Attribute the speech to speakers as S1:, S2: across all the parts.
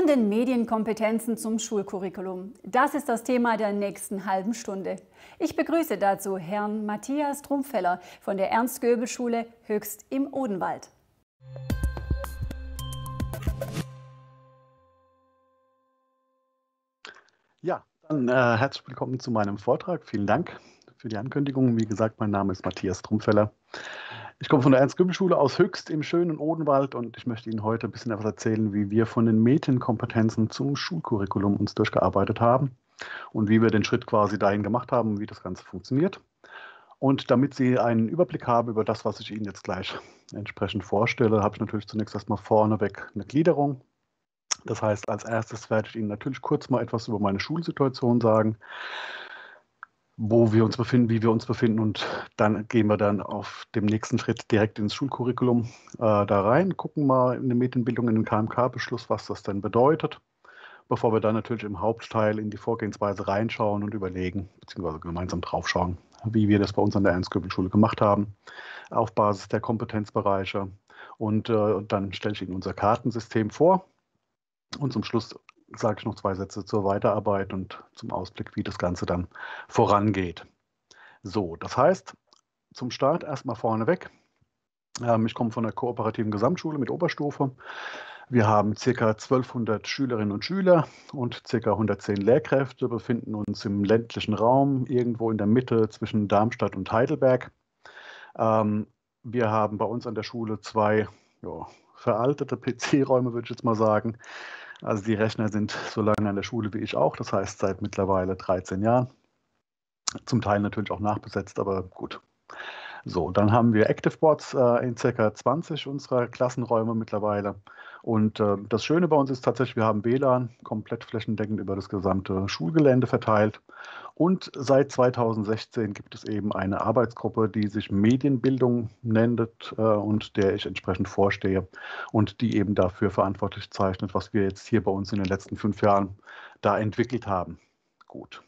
S1: Von den Medienkompetenzen zum Schulcurriculum. Das ist das Thema der nächsten halben Stunde. Ich begrüße dazu Herrn Matthias Trumpfeller von der Ernst-Göbel-Schule Höchst im Odenwald.
S2: Ja, dann äh, herzlich willkommen zu meinem Vortrag. Vielen Dank für die Ankündigung. Wie gesagt, mein Name ist Matthias Trumpfeller. Ich komme von der Ernst-Gümbel-Schule aus Höchst im schönen Odenwald und ich möchte Ihnen heute ein bisschen etwas erzählen, wie wir von den Medienkompetenzen zum Schulcurriculum uns durchgearbeitet haben und wie wir den Schritt quasi dahin gemacht haben, wie das Ganze funktioniert. Und damit Sie einen Überblick haben über das, was ich Ihnen jetzt gleich entsprechend vorstelle, habe ich natürlich zunächst erstmal vorneweg eine Gliederung. Das heißt, als erstes werde ich Ihnen natürlich kurz mal etwas über meine Schulsituation sagen wo wir uns befinden, wie wir uns befinden und dann gehen wir dann auf dem nächsten Schritt direkt ins Schulcurriculum äh, da rein, gucken mal in der Medienbildung, in den KMK-Beschluss, was das denn bedeutet, bevor wir dann natürlich im Hauptteil in die Vorgehensweise reinschauen und überlegen, beziehungsweise gemeinsam draufschauen, wie wir das bei uns an der Ernst-Göbel-Schule gemacht haben, auf Basis der Kompetenzbereiche. Und äh, dann stelle ich Ihnen unser Kartensystem vor. Und zum Schluss sage ich noch zwei Sätze zur Weiterarbeit und zum Ausblick, wie das Ganze dann vorangeht. So, das heißt, zum Start erstmal vorneweg. Ähm, ich komme von der kooperativen Gesamtschule mit Oberstufe. Wir haben ca. 1200 Schülerinnen und Schüler und ca. 110 Lehrkräfte, befinden uns im ländlichen Raum, irgendwo in der Mitte zwischen Darmstadt und Heidelberg. Ähm, wir haben bei uns an der Schule zwei ja, veraltete PC-Räume, würde ich jetzt mal sagen. Also die Rechner sind so lange an der Schule wie ich auch, das heißt seit mittlerweile 13 Jahren. Zum Teil natürlich auch nachbesetzt, aber gut. So, dann haben wir ActiveBoards äh, in ca. 20 unserer Klassenräume mittlerweile. Und äh, das Schöne bei uns ist tatsächlich, wir haben WLAN komplett flächendeckend über das gesamte Schulgelände verteilt. Und seit 2016 gibt es eben eine Arbeitsgruppe, die sich Medienbildung nennt äh, und der ich entsprechend vorstehe und die eben dafür verantwortlich zeichnet, was wir jetzt hier bei uns in den letzten fünf Jahren da entwickelt haben. Gut.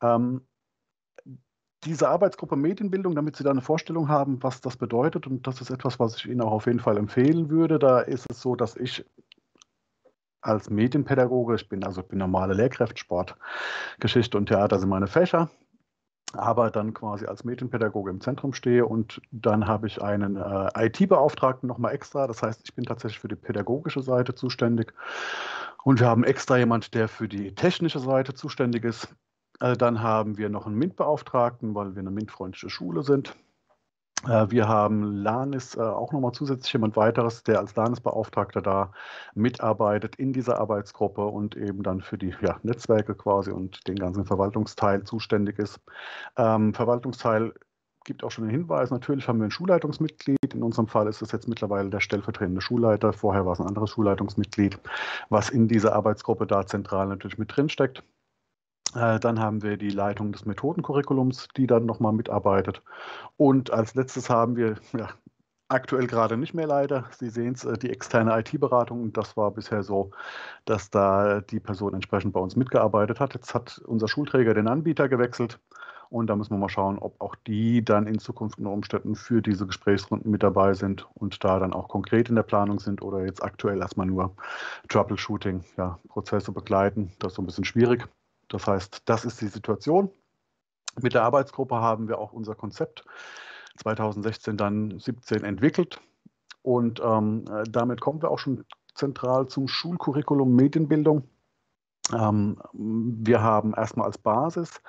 S2: Ähm, diese Arbeitsgruppe Medienbildung, damit Sie da eine Vorstellung haben, was das bedeutet. Und das ist etwas, was ich Ihnen auch auf jeden Fall empfehlen würde. Da ist es so, dass ich als Medienpädagoge, ich bin also ich bin normale Lehrkräfte, Sport, Geschichte und Theater sind meine Fächer, aber dann quasi als Medienpädagoge im Zentrum stehe und dann habe ich einen äh, IT-Beauftragten nochmal extra. Das heißt, ich bin tatsächlich für die pädagogische Seite zuständig und wir haben extra jemand, der für die technische Seite zuständig ist. Äh, dann haben wir noch einen MINT-Beauftragten, weil wir eine MINT-freundliche Schule sind. Äh, wir haben LANIS äh, auch nochmal zusätzlich jemand weiteres, der als LANIS-Beauftragter da mitarbeitet in dieser Arbeitsgruppe und eben dann für die ja, Netzwerke quasi und den ganzen Verwaltungsteil zuständig ist. Ähm, Verwaltungsteil gibt auch schon einen Hinweis. Natürlich haben wir ein Schulleitungsmitglied. In unserem Fall ist es jetzt mittlerweile der stellvertretende Schulleiter. Vorher war es ein anderes Schulleitungsmitglied, was in dieser Arbeitsgruppe da zentral natürlich mit drinsteckt. Dann haben wir die Leitung des Methodencurriculums, die dann nochmal mitarbeitet. Und als letztes haben wir, ja, aktuell gerade nicht mehr leider, Sie sehen es, äh, die externe IT-Beratung. Und das war bisher so, dass da die Person entsprechend bei uns mitgearbeitet hat. Jetzt hat unser Schulträger den Anbieter gewechselt. Und da müssen wir mal schauen, ob auch die dann in Zukunft unter Umständen für diese Gesprächsrunden mit dabei sind und da dann auch konkret in der Planung sind oder jetzt aktuell erstmal nur Troubleshooting, ja, Prozesse begleiten. Das ist so ein bisschen schwierig. Das heißt, das ist die Situation. Mit der Arbeitsgruppe haben wir auch unser Konzept 2016 dann 17 entwickelt und ähm, damit kommen wir auch schon zentral zum Schulcurriculum Medienbildung. Ähm, wir haben erstmal als Basis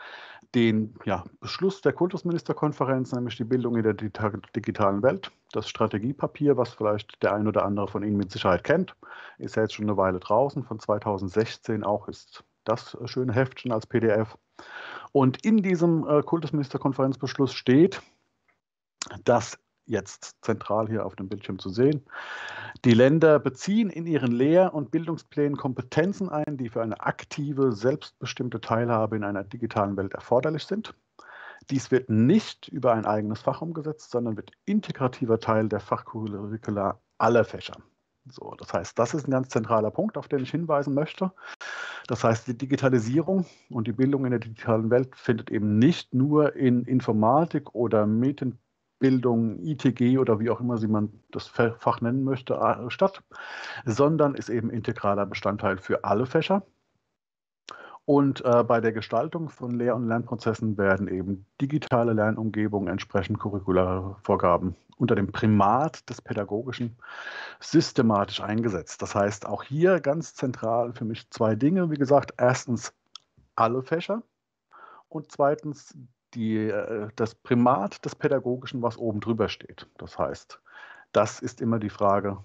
S2: den ja, Beschluss der Kultusministerkonferenz, nämlich die Bildung in der digitalen Welt. Das Strategiepapier, was vielleicht der ein oder andere von Ihnen mit Sicherheit kennt, ist ja jetzt schon eine Weile draußen, von 2016 auch, ist das schöne Heftchen als PDF. Und in diesem äh, Kultusministerkonferenzbeschluss steht, dass jetzt zentral hier auf dem Bildschirm zu sehen. Die Länder beziehen in ihren Lehr- und Bildungsplänen Kompetenzen ein, die für eine aktive, selbstbestimmte Teilhabe in einer digitalen Welt erforderlich sind. Dies wird nicht über ein eigenes Fach umgesetzt, sondern wird integrativer Teil der Fachcurricula aller Fächer. So, das heißt, das ist ein ganz zentraler Punkt, auf den ich hinweisen möchte. Das heißt, die Digitalisierung und die Bildung in der digitalen Welt findet eben nicht nur in Informatik oder Medien, Bildung, ITG oder wie auch immer sie man das Fach nennen möchte, statt, sondern ist eben integraler Bestandteil für alle Fächer. Und äh, bei der Gestaltung von Lehr- und Lernprozessen werden eben digitale Lernumgebungen entsprechend curriculare Vorgaben unter dem Primat des Pädagogischen systematisch eingesetzt. Das heißt, auch hier ganz zentral für mich zwei Dinge. Wie gesagt, erstens alle Fächer und zweitens die, äh, das Primat des Pädagogischen, was oben drüber steht. Das heißt, das ist immer die Frage,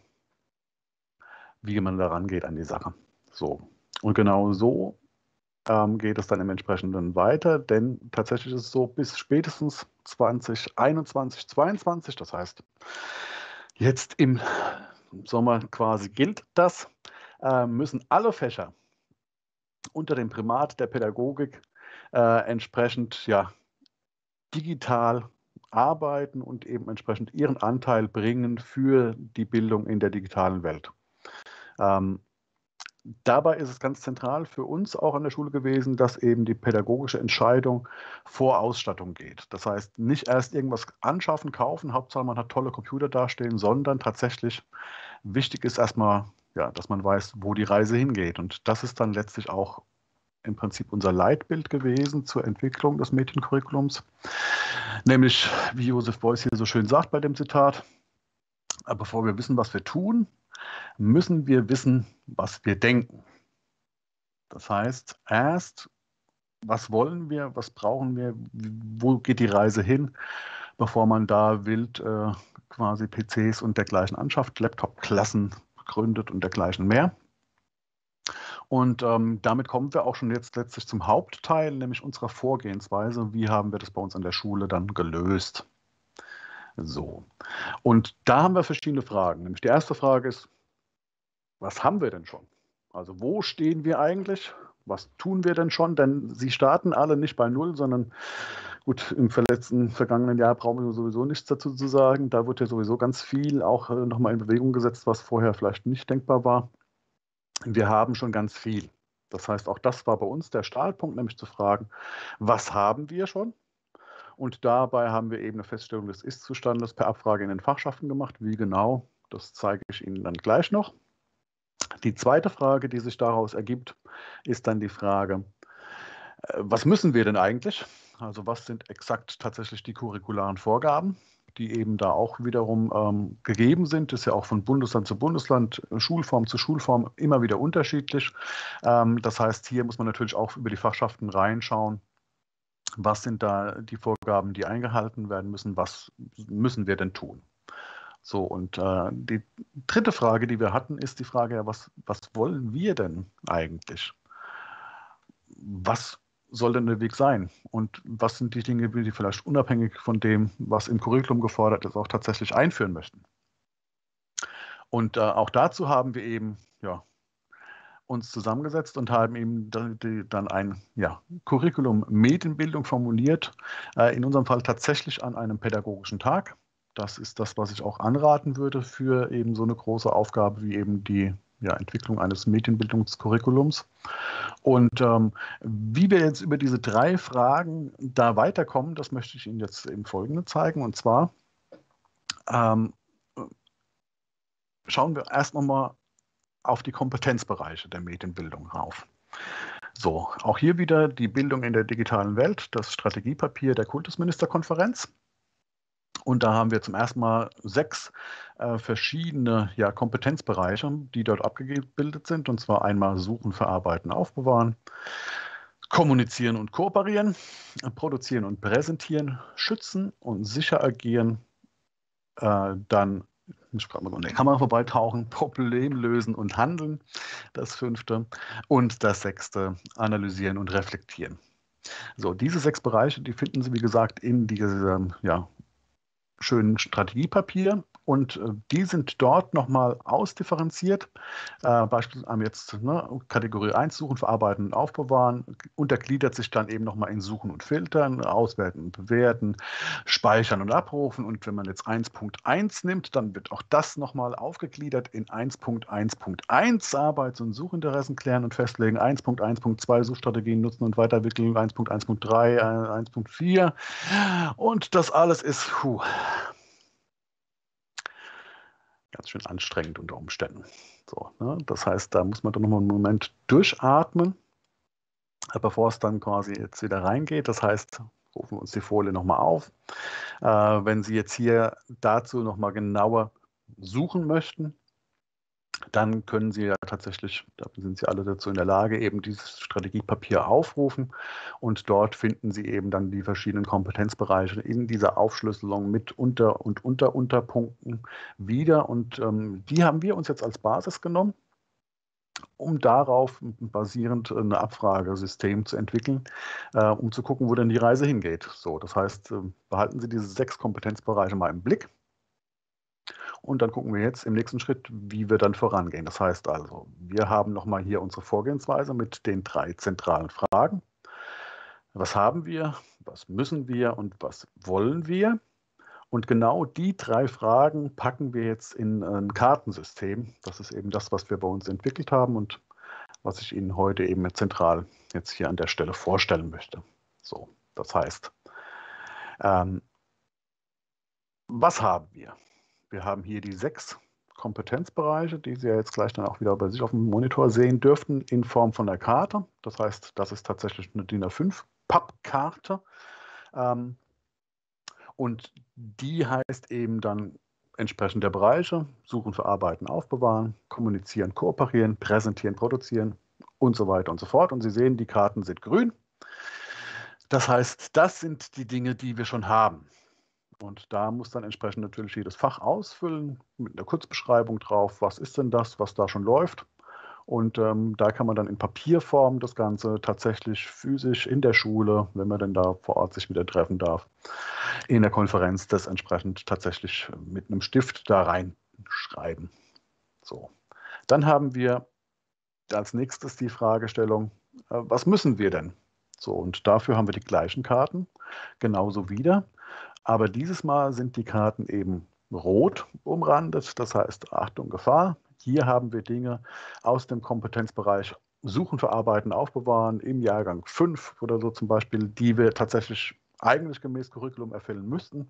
S2: wie man da rangeht an die Sache. So. Und genau so ähm, geht es dann im entsprechenden weiter, denn tatsächlich ist es so, bis spätestens 2021, 2022, das heißt, jetzt im Sommer quasi gilt das, äh, müssen alle Fächer unter dem Primat der Pädagogik äh, entsprechend ja, digital arbeiten und eben entsprechend ihren Anteil bringen für die Bildung in der digitalen Welt. Ähm, dabei ist es ganz zentral für uns auch an der Schule gewesen, dass eben die pädagogische Entscheidung vor Ausstattung geht. Das heißt, nicht erst irgendwas anschaffen, kaufen, Hauptsache man hat tolle Computer dastehen, sondern tatsächlich wichtig ist erstmal, ja, dass man weiß, wo die Reise hingeht. Und das ist dann letztlich auch im Prinzip unser Leitbild gewesen zur Entwicklung des Mediencurriculums. Nämlich, wie Josef Beuys hier so schön sagt bei dem Zitat, bevor wir wissen, was wir tun, müssen wir wissen, was wir denken. Das heißt, erst, was wollen wir, was brauchen wir, wo geht die Reise hin, bevor man da wild äh, quasi PCs und dergleichen anschafft, Laptop-Klassen gründet und dergleichen mehr. Und ähm, damit kommen wir auch schon jetzt letztlich zum Hauptteil, nämlich unserer Vorgehensweise. Wie haben wir das bei uns an der Schule dann gelöst? So. Und da haben wir verschiedene Fragen. Nämlich die erste Frage ist, was haben wir denn schon? Also wo stehen wir eigentlich? Was tun wir denn schon? Denn sie starten alle nicht bei Null, sondern gut, im verletzten vergangenen Jahr brauchen wir sowieso nichts dazu zu sagen. Da wird ja sowieso ganz viel auch äh, nochmal in Bewegung gesetzt, was vorher vielleicht nicht denkbar war. Wir haben schon ganz viel. Das heißt, auch das war bei uns der Startpunkt, nämlich zu fragen, was haben wir schon? Und dabei haben wir eben eine Feststellung des Ist-Zustandes per Abfrage in den Fachschaften gemacht. Wie genau, das zeige ich Ihnen dann gleich noch. Die zweite Frage, die sich daraus ergibt, ist dann die Frage, äh, was müssen wir denn eigentlich? Also was sind exakt tatsächlich die curricularen Vorgaben, die eben da auch wiederum ähm, gegeben sind. Das ist ja auch von Bundesland zu Bundesland, Schulform zu Schulform immer wieder unterschiedlich. Ähm, das heißt, hier muss man natürlich auch über die Fachschaften reinschauen. Was sind da die Vorgaben, die eingehalten werden müssen? Was müssen wir denn tun? So, und äh, die dritte Frage, die wir hatten, ist die Frage, ja, was, was wollen wir denn eigentlich? Was soll denn der Weg sein? Und was sind die Dinge, die vielleicht unabhängig von dem, was im Curriculum gefordert ist, auch tatsächlich einführen möchten? Und äh, auch dazu haben wir eben ja, uns zusammengesetzt und haben eben dann ein ja, Curriculum Medienbildung formuliert, äh, in unserem Fall tatsächlich an einem pädagogischen Tag das ist das, was ich auch anraten würde für eben so eine große Aufgabe wie eben die ja, Entwicklung eines Medienbildungskurriculums. Und ähm, wie wir jetzt über diese drei Fragen da weiterkommen, das möchte ich Ihnen jetzt im Folgenden zeigen. Und zwar ähm, schauen wir erst nochmal auf die Kompetenzbereiche der Medienbildung rauf. So, auch hier wieder die Bildung in der digitalen Welt, das Strategiepapier der Kultusministerkonferenz. Und da haben wir zum ersten Mal sechs äh, verschiedene ja, Kompetenzbereiche, die dort abgebildet sind. Und zwar einmal suchen, verarbeiten, aufbewahren, kommunizieren und kooperieren, produzieren und präsentieren, schützen und sicher agieren, äh, dann an der Kamera vorbeitauchen, Problem lösen und handeln, das fünfte. Und das sechste, analysieren und reflektieren. So, diese sechs Bereiche, die finden Sie, wie gesagt, in diesem ja, schönen Strategiepapier Und äh, die sind dort nochmal ausdifferenziert. Äh, beispielsweise haben jetzt ne, Kategorie 1 Suchen, Verarbeiten und Aufbewahren, untergliedert sich dann eben nochmal in Suchen und Filtern, Auswerten und Bewerten, Speichern und Abrufen. Und wenn man jetzt 1.1 nimmt, dann wird auch das nochmal aufgegliedert in 1.1.1 Arbeits- und Suchinteressen klären und festlegen, 1.1.2 Suchstrategien nutzen und weiterentwickeln, 1.1.3, 1.4. Und das alles ist puh, ganz schön anstrengend unter Umständen. So, ne? Das heißt, da muss man dann nochmal einen Moment durchatmen, bevor es dann quasi jetzt wieder reingeht. Das heißt, rufen wir uns die Folie nochmal auf. Äh, wenn Sie jetzt hier dazu nochmal genauer suchen möchten, dann können Sie ja tatsächlich, da sind Sie alle dazu in der Lage, eben dieses Strategiepapier aufrufen. Und dort finden Sie eben dann die verschiedenen Kompetenzbereiche in dieser Aufschlüsselung mit Unter- und Unterunterpunkten wieder. Und ähm, die haben wir uns jetzt als Basis genommen um darauf basierend ein Abfragesystem zu entwickeln, äh, um zu gucken, wo denn die Reise hingeht. So, das heißt, äh, behalten Sie diese sechs Kompetenzbereiche mal im Blick und dann gucken wir jetzt im nächsten Schritt, wie wir dann vorangehen. Das heißt also, wir haben nochmal hier unsere Vorgehensweise mit den drei zentralen Fragen. Was haben wir, was müssen wir und was wollen wir? Und genau die drei Fragen packen wir jetzt in ein Kartensystem. Das ist eben das, was wir bei uns entwickelt haben und was ich Ihnen heute eben zentral jetzt hier an der Stelle vorstellen möchte. So, das heißt, ähm, was haben wir? Wir haben hier die sechs Kompetenzbereiche, die Sie ja jetzt gleich dann auch wieder bei sich auf dem Monitor sehen dürften, in Form von einer Karte. Das heißt, das ist tatsächlich eine DIN A5-Pappkarte. Ähm, und die heißt eben dann entsprechend der Bereiche, suchen, verarbeiten, aufbewahren, kommunizieren, kooperieren, präsentieren, produzieren und so weiter und so fort. Und Sie sehen, die Karten sind grün. Das heißt, das sind die Dinge, die wir schon haben. Und da muss dann entsprechend natürlich jedes Fach ausfüllen mit einer Kurzbeschreibung drauf, was ist denn das, was da schon läuft. Und ähm, da kann man dann in Papierform das Ganze tatsächlich physisch in der Schule, wenn man denn da vor Ort sich wieder treffen darf, in der Konferenz das entsprechend tatsächlich mit einem Stift da reinschreiben. So. Dann haben wir als nächstes die Fragestellung, äh, was müssen wir denn? So, und dafür haben wir die gleichen Karten, genauso wieder. Aber dieses Mal sind die Karten eben rot umrandet. Das heißt, Achtung, Gefahr. Hier haben wir Dinge aus dem Kompetenzbereich Suchen, Verarbeiten, Aufbewahren im Jahrgang 5 oder so zum Beispiel, die wir tatsächlich eigentlich gemäß Curriculum erfüllen müssten,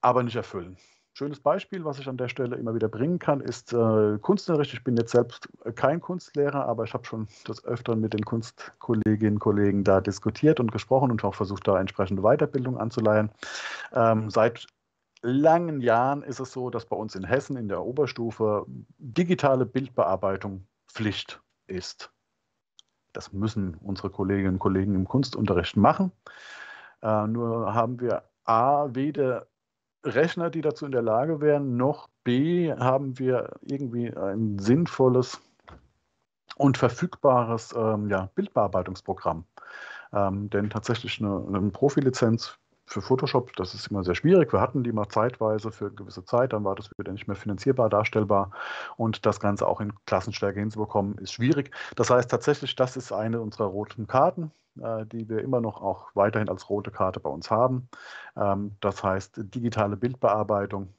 S2: aber nicht erfüllen. Schönes Beispiel, was ich an der Stelle immer wieder bringen kann, ist äh, Kunstunterricht. Ich bin jetzt selbst kein Kunstlehrer, aber ich habe schon das Öfteren mit den Kunstkolleginnen und Kollegen da diskutiert und gesprochen und auch versucht, da entsprechende Weiterbildung anzuleihen. Ähm, seit langen Jahren ist es so, dass bei uns in Hessen in der Oberstufe digitale Bildbearbeitung Pflicht ist. Das müssen unsere Kolleginnen und Kollegen im Kunstunterricht machen. Äh, nur haben wir A, weder Rechner, die dazu in der Lage wären, noch B, haben wir irgendwie ein sinnvolles und verfügbares ähm, ja, Bildbearbeitungsprogramm. Ähm, denn tatsächlich eine, eine Profilizenz für Photoshop, das ist immer sehr schwierig. Wir hatten die mal zeitweise für eine gewisse Zeit, dann war das wieder nicht mehr finanzierbar darstellbar und das Ganze auch in Klassenstärke hinzubekommen, ist schwierig. Das heißt tatsächlich, das ist eine unserer roten Karten, äh, die wir immer noch auch weiterhin als rote Karte bei uns haben. Ähm, das heißt digitale Bildbearbeitung,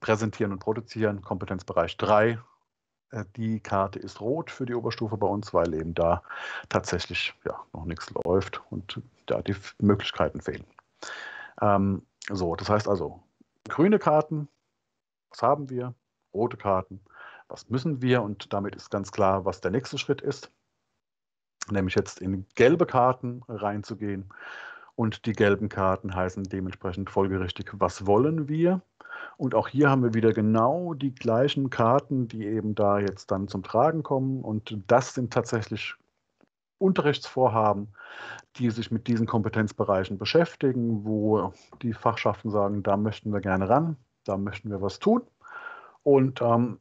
S2: Präsentieren und Produzieren, Kompetenzbereich 3, äh, die Karte ist rot für die Oberstufe bei uns, weil eben da tatsächlich ja, noch nichts läuft und da die Möglichkeiten fehlen. Ähm, so, das heißt also, grüne Karten, was haben wir? Rote Karten, was müssen wir? Und damit ist ganz klar, was der nächste Schritt ist, nämlich jetzt in gelbe Karten reinzugehen. Und die gelben Karten heißen dementsprechend folgerichtig, was wollen wir? Und auch hier haben wir wieder genau die gleichen Karten, die eben da jetzt dann zum Tragen kommen. Und das sind tatsächlich Unterrichtsvorhaben, die sich mit diesen Kompetenzbereichen beschäftigen, wo die Fachschaften sagen, da möchten wir gerne ran, da möchten wir was tun. Und ähm,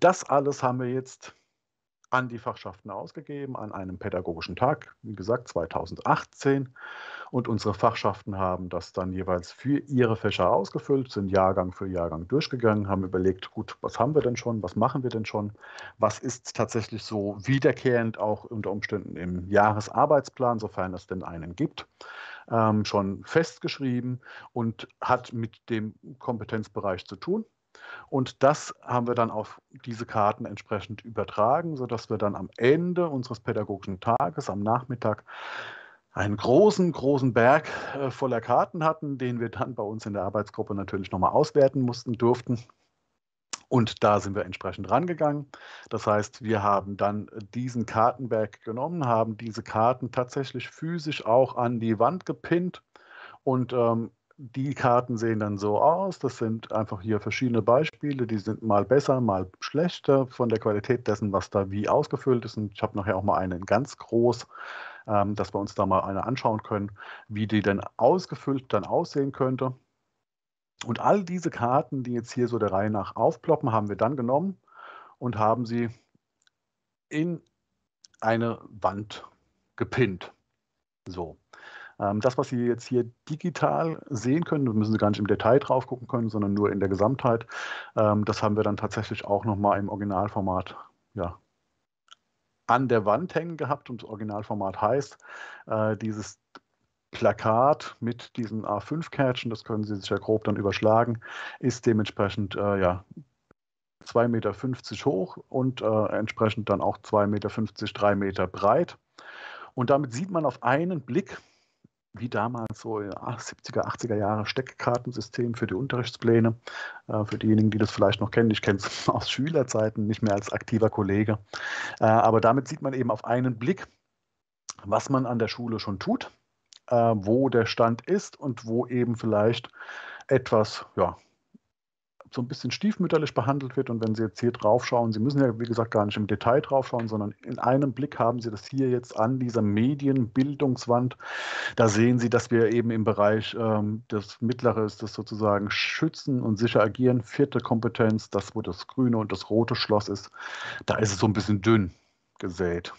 S2: das alles haben wir jetzt an die Fachschaften ausgegeben, an einem pädagogischen Tag, wie gesagt 2018. Und unsere Fachschaften haben das dann jeweils für ihre Fächer ausgefüllt, sind Jahrgang für Jahrgang durchgegangen, haben überlegt, gut, was haben wir denn schon, was machen wir denn schon, was ist tatsächlich so wiederkehrend auch unter Umständen im Jahresarbeitsplan, sofern es denn einen gibt. Ähm, schon festgeschrieben und hat mit dem Kompetenzbereich zu tun. Und das haben wir dann auf diese Karten entsprechend übertragen, sodass wir dann am Ende unseres pädagogischen Tages, am Nachmittag, einen großen, großen Berg äh, voller Karten hatten, den wir dann bei uns in der Arbeitsgruppe natürlich nochmal auswerten mussten, durften. Und da sind wir entsprechend rangegangen. Das heißt, wir haben dann diesen Kartenberg genommen, haben diese Karten tatsächlich physisch auch an die Wand gepinnt und ähm, die Karten sehen dann so aus. Das sind einfach hier verschiedene Beispiele. Die sind mal besser, mal schlechter von der Qualität dessen, was da wie ausgefüllt ist. Und ich habe nachher auch mal einen ganz groß, ähm, dass wir uns da mal eine anschauen können, wie die denn ausgefüllt dann aussehen könnte. Und all diese Karten, die jetzt hier so der Reihe nach aufploppen, haben wir dann genommen und haben sie in eine Wand gepinnt. So. Ähm, das, was Sie jetzt hier digital sehen können, da müssen Sie gar nicht im Detail drauf gucken können, sondern nur in der Gesamtheit, ähm, das haben wir dann tatsächlich auch nochmal im Originalformat ja, an der Wand hängen gehabt. Und das Originalformat heißt, äh, dieses Plakat mit diesen A5-Kärtchen, das können Sie sich ja grob dann überschlagen, ist dementsprechend äh, ja, 2,50 Meter hoch und äh, entsprechend dann auch 2,50 Meter, 3 Meter breit. Und damit sieht man auf einen Blick, wie damals so 70er, 80er Jahre Steckkartensystem für die Unterrichtspläne. Äh, für diejenigen, die das vielleicht noch kennen, ich kenne es aus Schülerzeiten, nicht mehr als aktiver Kollege. Äh, aber damit sieht man eben auf einen Blick, was man an der Schule schon tut, äh, wo der Stand ist und wo eben vielleicht etwas ja, so ein bisschen stiefmütterlich behandelt wird. Und wenn Sie jetzt hier drauf schauen, Sie müssen ja, wie gesagt, gar nicht im Detail drauf schauen, sondern in einem Blick haben Sie das hier jetzt an dieser Medienbildungswand. Da sehen Sie, dass wir eben im Bereich ähm, des Mittleres, das sozusagen Schützen und sicher agieren, vierte Kompetenz, das, wo das grüne und das rote Schloss ist, da ist es so ein bisschen dünn gesät.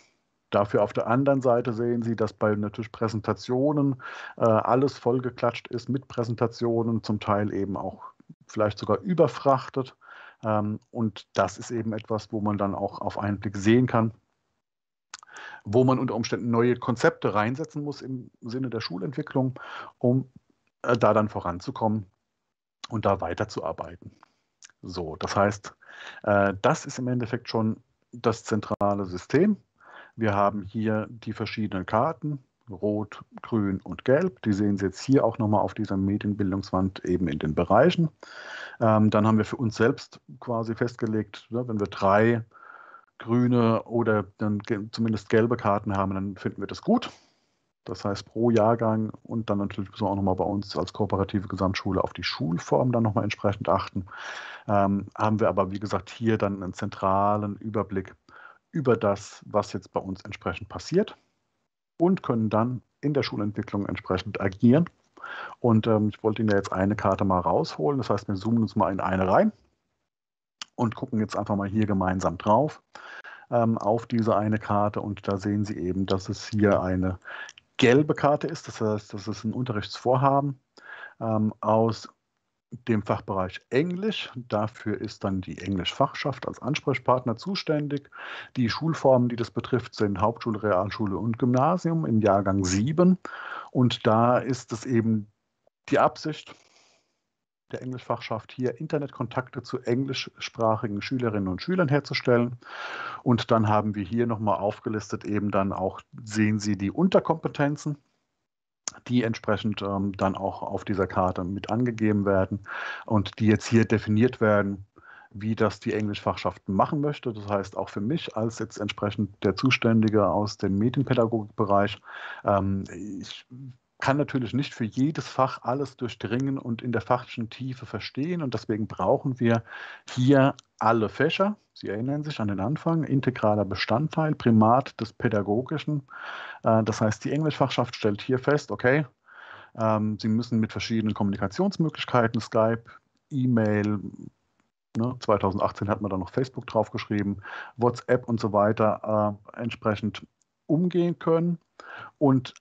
S2: Dafür auf der anderen Seite sehen Sie, dass bei natürlich Präsentationen äh, alles vollgeklatscht ist mit Präsentationen, zum Teil eben auch vielleicht sogar überfrachtet. Ähm, und das ist eben etwas, wo man dann auch auf einen Blick sehen kann, wo man unter Umständen neue Konzepte reinsetzen muss im Sinne der Schulentwicklung, um äh, da dann voranzukommen und da weiterzuarbeiten. So, das heißt, äh, das ist im Endeffekt schon das zentrale System. Wir haben hier die verschiedenen Karten, Rot, Grün und Gelb. Die sehen Sie jetzt hier auch nochmal auf dieser Medienbildungswand eben in den Bereichen. Ähm, dann haben wir für uns selbst quasi festgelegt, ne, wenn wir drei grüne oder dann zumindest gelbe Karten haben, dann finden wir das gut. Das heißt, pro Jahrgang und dann natürlich müssen wir auch nochmal bei uns als kooperative Gesamtschule auf die Schulform dann nochmal entsprechend achten. Ähm, haben wir aber, wie gesagt, hier dann einen zentralen Überblick über das, was jetzt bei uns entsprechend passiert und können dann in der Schulentwicklung entsprechend agieren. Und ähm, ich wollte Ihnen da jetzt eine Karte mal rausholen. Das heißt, wir zoomen uns mal in eine rein und gucken jetzt einfach mal hier gemeinsam drauf ähm, auf diese eine Karte. Und da sehen Sie eben, dass es hier eine gelbe Karte ist. Das heißt, das ist ein Unterrichtsvorhaben ähm, aus dem Fachbereich Englisch. Dafür ist dann die Englischfachschaft als Ansprechpartner zuständig. Die Schulformen, die das betrifft, sind Hauptschule, Realschule und Gymnasium im Jahrgang 7. Und da ist es eben die Absicht der Englischfachschaft hier Internetkontakte zu englischsprachigen Schülerinnen und Schülern herzustellen. Und dann haben wir hier nochmal aufgelistet, eben dann auch sehen Sie die Unterkompetenzen die entsprechend ähm, dann auch auf dieser Karte mit angegeben werden und die jetzt hier definiert werden, wie das die Englischfachschaft machen möchte. Das heißt, auch für mich als jetzt entsprechend der Zuständige aus dem Medienpädagogikbereich, ähm, ich kann natürlich nicht für jedes Fach alles durchdringen und in der fachlichen Tiefe verstehen. Und deswegen brauchen wir hier alle Fächer. Sie erinnern sich an den Anfang, integraler Bestandteil, Primat des Pädagogischen. Äh, das heißt, die Englischfachschaft stellt hier fest, okay, ähm, Sie müssen mit verschiedenen Kommunikationsmöglichkeiten, Skype, E-Mail, Ne, 2018 hat man da noch Facebook draufgeschrieben, WhatsApp und so weiter äh, entsprechend umgehen können. Und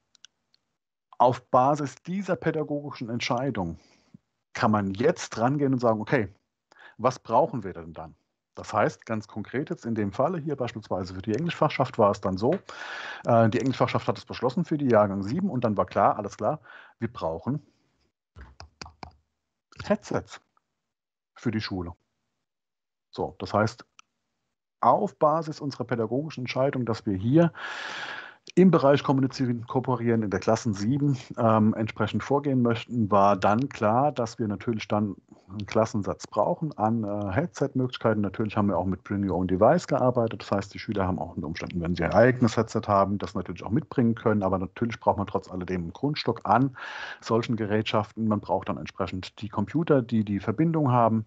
S2: auf Basis dieser pädagogischen Entscheidung kann man jetzt rangehen und sagen, okay, was brauchen wir denn dann? Das heißt, ganz konkret jetzt in dem Falle hier beispielsweise für die Englischfachschaft war es dann so, äh, die Englischfachschaft hat es beschlossen für die Jahrgang 7 und dann war klar, alles klar, wir brauchen Headsets für die Schule. So, das heißt, auf Basis unserer pädagogischen Entscheidung, dass wir hier im Bereich Kommunizieren, Kooperieren in der Klassen 7 ähm, entsprechend vorgehen möchten, war dann klar, dass wir natürlich dann einen Klassensatz brauchen an äh, Headset-Möglichkeiten. Natürlich haben wir auch mit Bring Your Own Device gearbeitet. Das heißt, die Schüler haben auch unter Umständen, wenn sie ein eigenes Headset haben, das natürlich auch mitbringen können. Aber natürlich braucht man trotz alledem einen Grundstock an solchen Gerätschaften. Man braucht dann entsprechend die Computer, die die Verbindung haben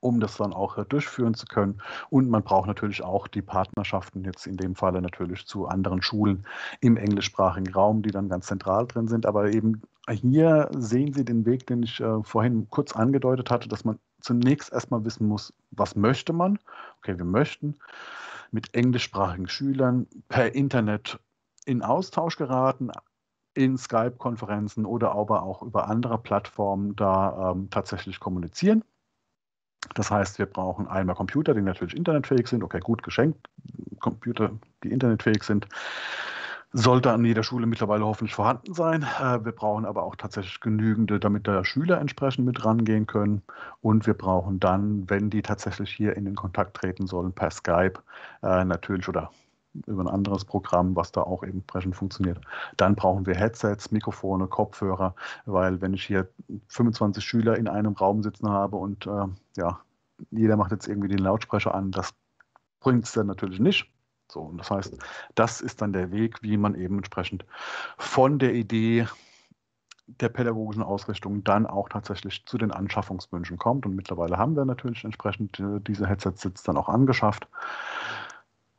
S2: um das dann auch durchführen zu können. Und man braucht natürlich auch die Partnerschaften, jetzt in dem Falle natürlich zu anderen Schulen im englischsprachigen Raum, die dann ganz zentral drin sind. Aber eben hier sehen Sie den Weg, den ich äh, vorhin kurz angedeutet hatte, dass man zunächst erstmal wissen muss, was möchte man? Okay, wir möchten mit englischsprachigen Schülern per Internet in Austausch geraten, in Skype-Konferenzen oder aber auch über andere Plattformen da ähm, tatsächlich kommunizieren. Das heißt, wir brauchen einmal Computer, die natürlich internetfähig sind. Okay, gut geschenkt. Computer, die internetfähig sind, sollte an jeder Schule mittlerweile hoffentlich vorhanden sein. Äh, wir brauchen aber auch tatsächlich genügende, damit der Schüler entsprechend mit rangehen können. Und wir brauchen dann, wenn die tatsächlich hier in den Kontakt treten sollen, per Skype äh, natürlich oder über ein anderes Programm, was da auch eben entsprechend funktioniert. Dann brauchen wir Headsets, Mikrofone, Kopfhörer, weil wenn ich hier 25 Schüler in einem Raum sitzen habe und äh, ja, jeder macht jetzt irgendwie den Lautsprecher an, das bringt es dann natürlich nicht. So, und das heißt, das ist dann der Weg, wie man eben entsprechend von der Idee der pädagogischen Ausrichtung dann auch tatsächlich zu den Anschaffungswünschen kommt. Und mittlerweile haben wir natürlich entsprechend äh, diese Headsets jetzt dann auch angeschafft.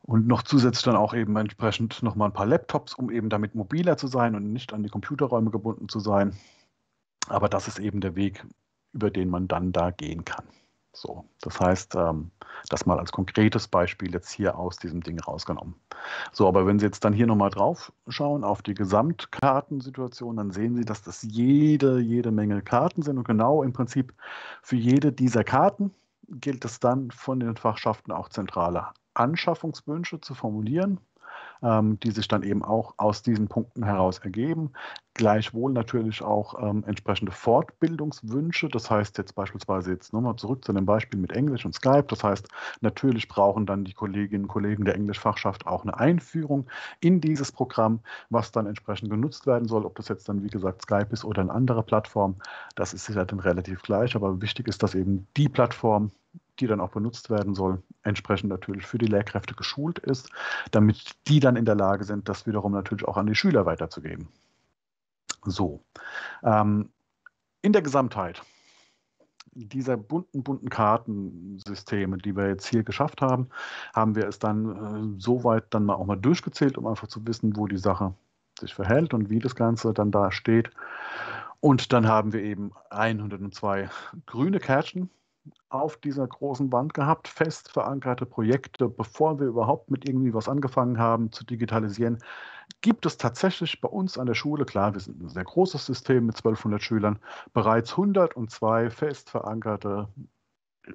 S2: Und noch zusätzlich dann auch eben entsprechend nochmal ein paar Laptops, um eben damit mobiler zu sein und nicht an die Computerräume gebunden zu sein. Aber das ist eben der Weg, über den man dann da gehen kann. So, das heißt, ähm, das mal als konkretes Beispiel jetzt hier aus diesem Ding rausgenommen. So, aber wenn Sie jetzt dann hier nochmal drauf schauen auf die Gesamtkartensituation, dann sehen Sie, dass das jede, jede Menge Karten sind und genau im Prinzip für jede dieser Karten gilt es dann von den Fachschaften auch zentrale Anschaffungswünsche zu formulieren, ähm, die sich dann eben auch aus diesen Punkten heraus ergeben. Gleichwohl natürlich auch ähm, entsprechende Fortbildungswünsche. Das heißt jetzt beispielsweise jetzt nochmal zurück zu dem Beispiel mit Englisch und Skype. Das heißt, natürlich brauchen dann die Kolleginnen und Kollegen der Englischfachschaft auch eine Einführung in dieses Programm, was dann entsprechend genutzt werden soll. Ob das jetzt dann, wie gesagt, Skype ist oder eine andere Plattform, das ist sicher dann relativ gleich. Aber wichtig ist, dass eben die Plattform, die dann auch benutzt werden soll, entsprechend natürlich für die Lehrkräfte geschult ist, damit die dann in der Lage sind, das wiederum natürlich auch an die Schüler weiterzugeben. So, ähm, in der Gesamtheit dieser bunten, bunten Kartensysteme, die wir jetzt hier geschafft haben, haben wir es dann äh, soweit dann mal auch mal durchgezählt, um einfach zu wissen, wo die Sache sich verhält und wie das Ganze dann da steht. Und dann haben wir eben 102 grüne Kärtchen auf dieser großen Wand gehabt, fest verankerte Projekte, bevor wir überhaupt mit irgendwie was angefangen haben zu digitalisieren. Gibt es tatsächlich bei uns an der Schule, klar, wir sind ein sehr großes System mit 1200 Schülern, bereits 102 fest verankerte,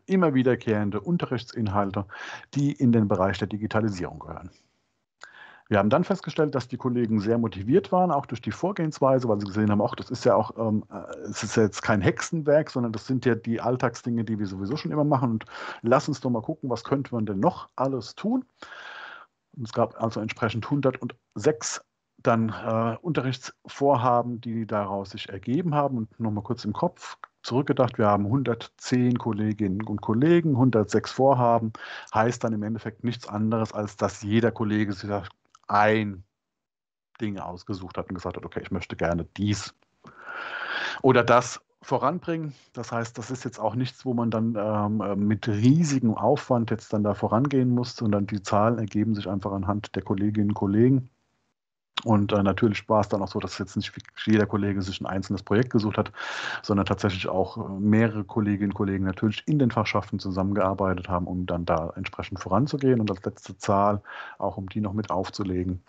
S2: immer wiederkehrende Unterrichtsinhalte, die in den Bereich der Digitalisierung gehören. Wir haben dann festgestellt, dass die Kollegen sehr motiviert waren, auch durch die Vorgehensweise, weil sie gesehen haben, auch das ist ja auch, ähm, äh, es ist ja jetzt kein Hexenwerk, sondern das sind ja die Alltagsdinge, die wir sowieso schon immer machen. Und lass uns doch mal gucken, was könnte man denn noch alles tun. Und es gab also entsprechend 106 dann äh, Unterrichtsvorhaben, die daraus sich ergeben haben. Und nochmal kurz im Kopf zurückgedacht, wir haben 110 Kolleginnen und Kollegen, 106 Vorhaben, heißt dann im Endeffekt nichts anderes, als dass jeder Kollege sich ein Ding ausgesucht hat und gesagt hat, okay, ich möchte gerne dies oder das voranbringen. Das heißt, das ist jetzt auch nichts, wo man dann ähm, äh, mit riesigem Aufwand jetzt dann da vorangehen muss, sondern die Zahlen ergeben sich einfach anhand der Kolleginnen und Kollegen. Und äh, natürlich war es dann auch so, dass jetzt nicht jeder Kollege sich ein einzelnes Projekt gesucht hat, sondern tatsächlich auch äh, mehrere Kolleginnen und Kollegen natürlich in den Fachschaften zusammengearbeitet haben, um dann da entsprechend voranzugehen. Und als letzte Zahl, auch um die noch mit aufzulegen,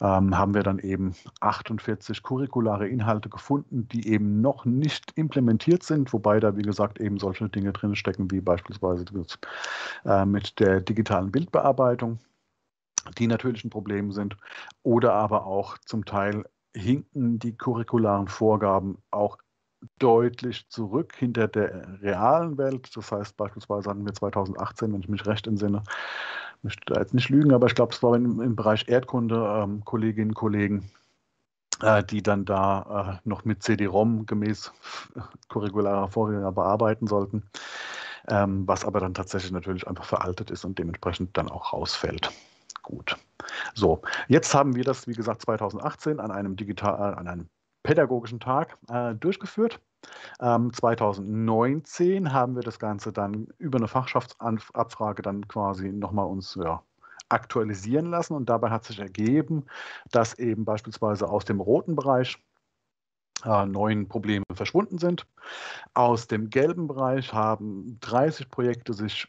S2: ähm, haben wir dann eben 48 curriculare Inhalte gefunden, die eben noch nicht implementiert sind, wobei da, wie gesagt, eben solche Dinge drinstecken, wie beispielsweise äh, mit der digitalen Bildbearbeitung die natürlich ein Problem sind. Oder aber auch zum Teil hinken die curricularen Vorgaben auch deutlich zurück hinter der realen Welt. Das heißt, beispielsweise hatten wir 2018, wenn ich mich recht entsinne, ich möchte da jetzt nicht lügen, aber ich glaube, es war im, im Bereich Erdkunde ähm, Kolleginnen und Kollegen, äh, die dann da äh, noch mit CD-ROM gemäß curricularer Vorgaben bearbeiten sollten, ähm, was aber dann tatsächlich natürlich einfach veraltet ist und dementsprechend dann auch rausfällt. Gut. So, jetzt haben wir das, wie gesagt, 2018 an einem digital, äh, an einem pädagogischen Tag äh, durchgeführt. Ähm, 2019 haben wir das Ganze dann über eine Fachschaftsabfrage dann quasi nochmal uns ja, aktualisieren lassen und dabei hat sich ergeben, dass eben beispielsweise aus dem roten Bereich äh, neun Probleme verschwunden sind. Aus dem gelben Bereich haben 30 Projekte sich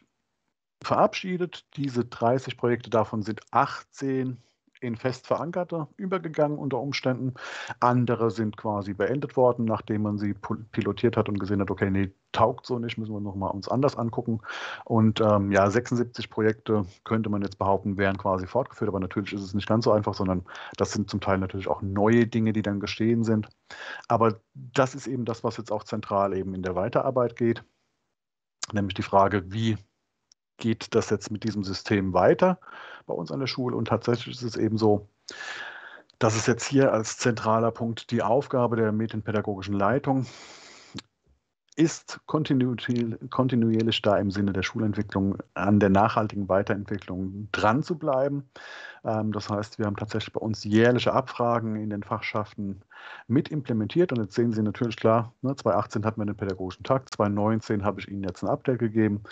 S2: verabschiedet. Diese 30 Projekte davon sind 18 in fest verankerte übergegangen unter Umständen. Andere sind quasi beendet worden, nachdem man sie pilotiert hat und gesehen hat, okay, nee, taugt so nicht, müssen wir nochmal uns anders angucken. Und ähm, ja, 76 Projekte könnte man jetzt behaupten, wären quasi fortgeführt, aber natürlich ist es nicht ganz so einfach, sondern das sind zum Teil natürlich auch neue Dinge, die dann gestehen sind. Aber das ist eben das, was jetzt auch zentral eben in der Weiterarbeit geht, nämlich die Frage, wie geht das jetzt mit diesem System weiter bei uns an der Schule. Und tatsächlich ist es eben so, dass es jetzt hier als zentraler Punkt die Aufgabe der medienpädagogischen Leitung ist, kontinuierlich da im Sinne der Schulentwicklung an der nachhaltigen Weiterentwicklung dran zu bleiben das heißt, wir haben tatsächlich bei uns jährliche Abfragen in den Fachschaften mit implementiert. Und jetzt sehen Sie natürlich klar, ne, 2018 hatten wir den pädagogischen Tag, 2019 habe ich Ihnen jetzt ein Update gegeben.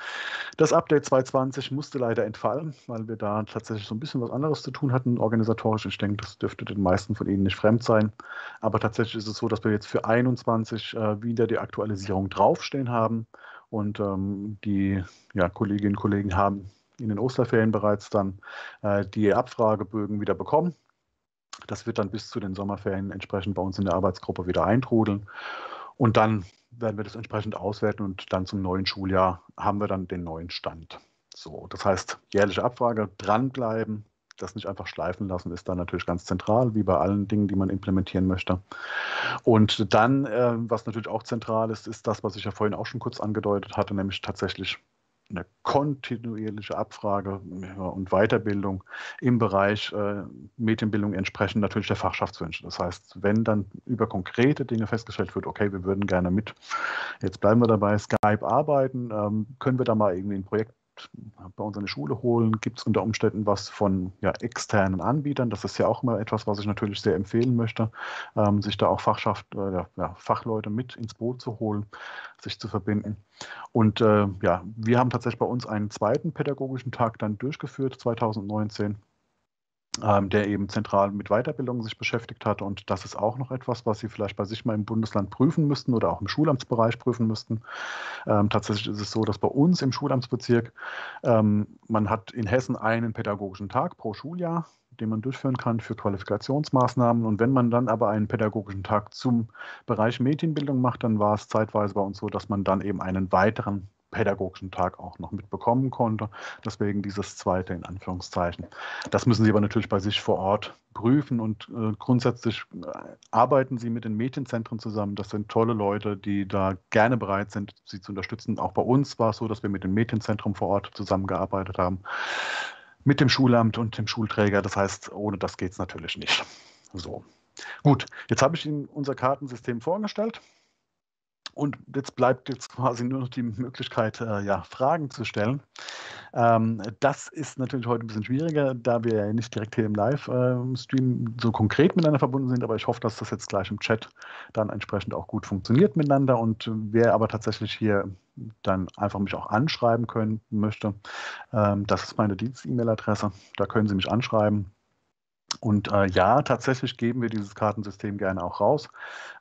S2: Das Update 2020 musste leider entfallen, weil wir da tatsächlich so ein bisschen was anderes zu tun hatten, organisatorisch. Ich denke, das dürfte den meisten von Ihnen nicht fremd sein. Aber tatsächlich ist es so, dass wir jetzt für 21 äh, wieder die Aktualisierung draufstehen haben. Und ähm, die ja, Kolleginnen und Kollegen haben in den Osterferien bereits dann äh, die Abfragebögen wieder bekommen. Das wird dann bis zu den Sommerferien entsprechend bei uns in der Arbeitsgruppe wieder eintrudeln. Und dann werden wir das entsprechend auswerten und dann zum neuen Schuljahr haben wir dann den neuen Stand. So, das heißt, jährliche Abfrage, dranbleiben, das nicht einfach schleifen lassen, ist dann natürlich ganz zentral, wie bei allen Dingen, die man implementieren möchte. Und dann, äh, was natürlich auch zentral ist, ist das, was ich ja vorhin auch schon kurz angedeutet hatte, nämlich tatsächlich eine kontinuierliche Abfrage und Weiterbildung im Bereich äh, Medienbildung entsprechend natürlich der Fachschaftswünsche. Das heißt, wenn dann über konkrete Dinge festgestellt wird, okay, wir würden gerne mit, jetzt bleiben wir dabei, Skype arbeiten, ähm, können wir da mal irgendwie ein Projekt bei uns an die Schule holen? Gibt es unter Umständen was von ja, externen Anbietern? Das ist ja auch immer etwas, was ich natürlich sehr empfehlen möchte, ähm, sich da auch Fachschaft, äh, ja, Fachleute mit ins Boot zu holen, sich zu verbinden. Und äh, ja, wir haben tatsächlich bei uns einen zweiten pädagogischen Tag dann durchgeführt, 2019 ähm, der eben zentral mit Weiterbildung sich beschäftigt hat. Und das ist auch noch etwas, was Sie vielleicht bei sich mal im Bundesland prüfen müssten oder auch im Schulamtsbereich prüfen müssten. Ähm, tatsächlich ist es so, dass bei uns im Schulamtsbezirk ähm, man hat in Hessen einen pädagogischen Tag pro Schuljahr den man durchführen kann für Qualifikationsmaßnahmen. Und wenn man dann aber einen pädagogischen Tag zum Bereich Medienbildung macht, dann war es zeitweise bei uns so, dass man dann eben einen weiteren pädagogischen Tag auch noch mitbekommen konnte. Deswegen dieses zweite in Anführungszeichen. Das müssen Sie aber natürlich bei sich vor Ort prüfen und äh, grundsätzlich äh, arbeiten Sie mit den Medienzentren zusammen. Das sind tolle Leute, die da gerne bereit sind, Sie zu unterstützen. Auch bei uns war es so, dass wir mit dem Medienzentrum vor Ort zusammengearbeitet haben, mit dem Schulamt und dem Schulträger. Das heißt, ohne das geht es natürlich nicht. So. Gut, jetzt habe ich Ihnen unser Kartensystem vorgestellt. Und jetzt bleibt jetzt quasi nur noch die Möglichkeit, äh, ja, Fragen zu stellen. Ähm, das ist natürlich heute ein bisschen schwieriger, da wir ja nicht direkt hier im Live-Stream äh, so konkret miteinander verbunden sind, aber ich hoffe, dass das jetzt gleich im Chat dann entsprechend auch gut funktioniert miteinander. Und wer aber tatsächlich hier dann einfach mich auch anschreiben können möchte, ähm, das ist meine Dienst-E-Mail-Adresse. Da können Sie mich anschreiben Und äh, ja, tatsächlich geben wir dieses Kartensystem gerne auch raus.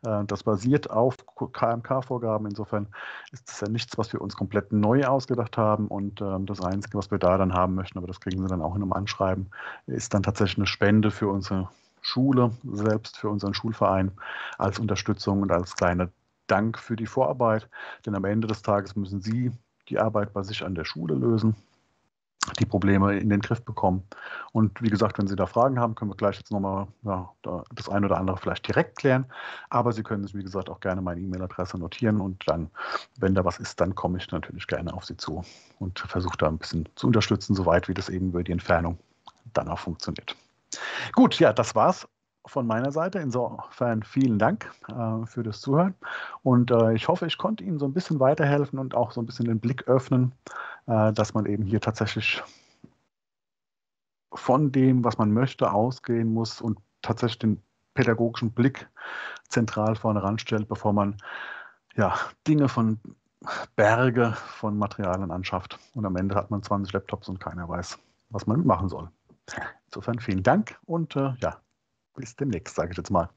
S2: Äh, das basiert auf KMK-Vorgaben. Insofern ist es ja nichts, was wir uns komplett neu ausgedacht haben. Und äh, das Einzige, was wir da dann haben möchten, aber das kriegen Sie dann auch in einem Anschreiben, ist dann tatsächlich eine Spende für unsere Schule, selbst für unseren Schulverein als Unterstützung und als kleiner Dank für die Vorarbeit. Denn am Ende des Tages müssen Sie die Arbeit bei sich an der Schule lösen die Probleme in den Griff bekommen. Und wie gesagt, wenn Sie da Fragen haben, können wir gleich jetzt nochmal ja, das eine oder andere vielleicht direkt klären. Aber Sie können sich, wie gesagt, auch gerne meine E-Mail-Adresse notieren und dann, wenn da was ist, dann komme ich natürlich gerne auf Sie zu und versuche da ein bisschen zu unterstützen, soweit wie das eben über die Entfernung dann auch funktioniert. Gut, ja, das war's von meiner Seite. Insofern vielen Dank äh, für das Zuhören und äh, ich hoffe, ich konnte Ihnen so ein bisschen weiterhelfen und auch so ein bisschen den Blick öffnen, äh, dass man eben hier tatsächlich von dem, was man möchte, ausgehen muss und tatsächlich den pädagogischen Blick zentral vorne ranstellt, bevor man ja, Dinge von Berge von Materialien anschafft. Und am Ende hat man 20 Laptops und keiner weiß, was man machen soll. Insofern vielen Dank und äh, ja, bis demnächst, sage ich jetzt mal.